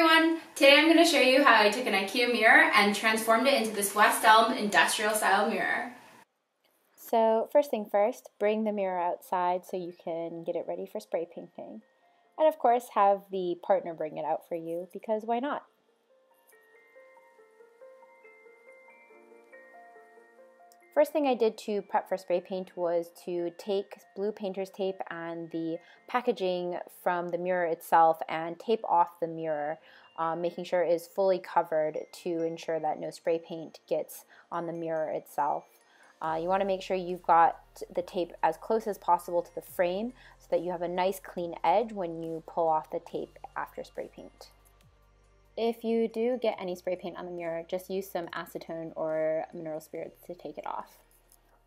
everyone! Today I'm going to show you how I took an IKEA mirror and transformed it into this West Elm industrial style mirror. So first thing first, bring the mirror outside so you can get it ready for spray painting. And of course have the partner bring it out for you because why not? First thing I did to prep for spray paint was to take blue painter's tape and the packaging from the mirror itself and tape off the mirror, um, making sure it is fully covered to ensure that no spray paint gets on the mirror itself. Uh, you want to make sure you've got the tape as close as possible to the frame so that you have a nice clean edge when you pull off the tape after spray paint. If you do get any spray paint on the mirror, just use some acetone or mineral spirits to take it off.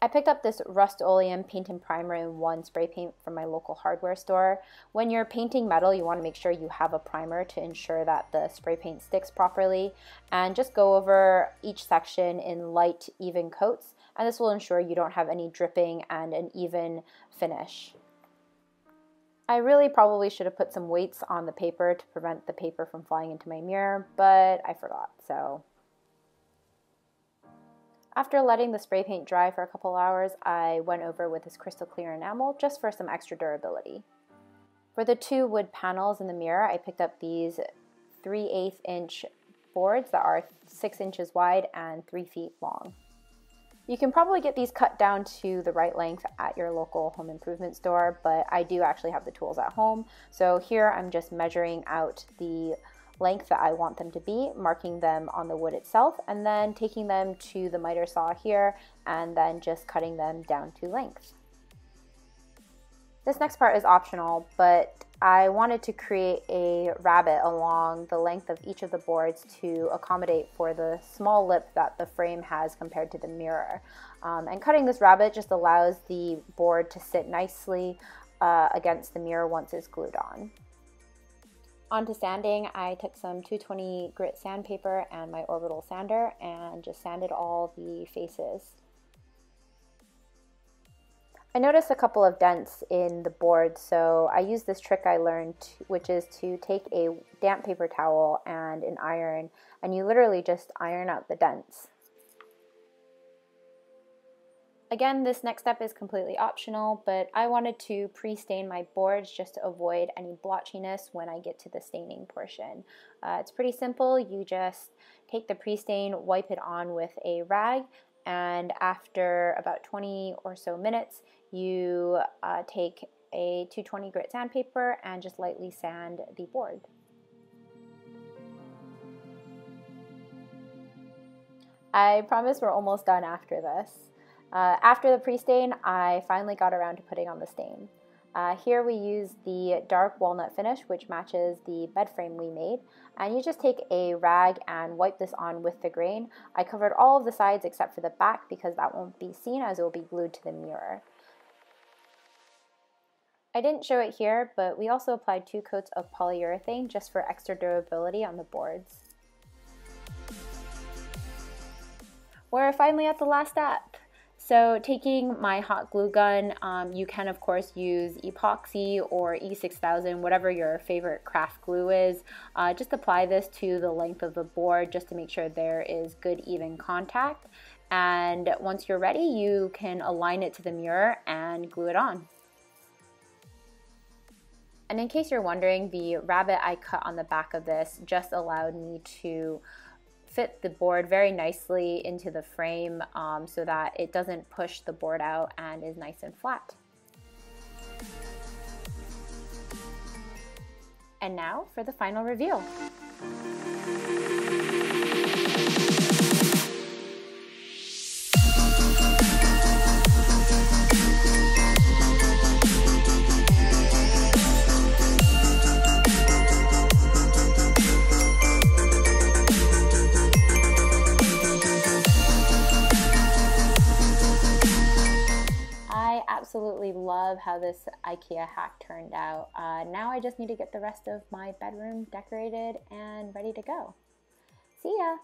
I picked up this Rust-Oleum paint and primer in one spray paint from my local hardware store. When you're painting metal, you want to make sure you have a primer to ensure that the spray paint sticks properly. And just go over each section in light, even coats, and this will ensure you don't have any dripping and an even finish. I really probably should have put some weights on the paper to prevent the paper from flying into my mirror, but I forgot, so. After letting the spray paint dry for a couple hours, I went over with this crystal clear enamel just for some extra durability. For the two wood panels in the mirror, I picked up these 3 8 inch boards that are 6 inches wide and 3 feet long. You can probably get these cut down to the right length at your local home improvement store, but I do actually have the tools at home. So here I'm just measuring out the length that I want them to be, marking them on the wood itself, and then taking them to the miter saw here, and then just cutting them down to length. This next part is optional, but I wanted to create a rabbet along the length of each of the boards to accommodate for the small lip that the frame has compared to the mirror. Um, and cutting this rabbet just allows the board to sit nicely uh, against the mirror once it's glued on. On to sanding, I took some 220 grit sandpaper and my orbital sander and just sanded all the faces. I noticed a couple of dents in the board, so I used this trick I learned, which is to take a damp paper towel and an iron, and you literally just iron out the dents. Again, this next step is completely optional, but I wanted to pre-stain my boards just to avoid any blotchiness when I get to the staining portion. Uh, it's pretty simple. You just take the pre-stain, wipe it on with a rag, and after about 20 or so minutes, you uh, take a 220 grit sandpaper and just lightly sand the board. I promise we're almost done after this. Uh, after the pre-stain, I finally got around to putting on the stain. Uh, here we use the dark walnut finish, which matches the bed frame we made. And you just take a rag and wipe this on with the grain. I covered all of the sides except for the back because that won't be seen as it will be glued to the mirror. I didn't show it here, but we also applied two coats of polyurethane just for extra durability on the boards. We're finally at the last step. So taking my hot glue gun, um, you can of course use epoxy or E6000, whatever your favorite craft glue is. Uh, just apply this to the length of the board just to make sure there is good even contact. And once you're ready, you can align it to the mirror and glue it on. And in case you're wondering, the rabbet I cut on the back of this just allowed me to fit the board very nicely into the frame um, so that it doesn't push the board out and is nice and flat. And now for the final reveal. Absolutely love how this IKEA hack turned out. Uh, now I just need to get the rest of my bedroom decorated and ready to go. See ya!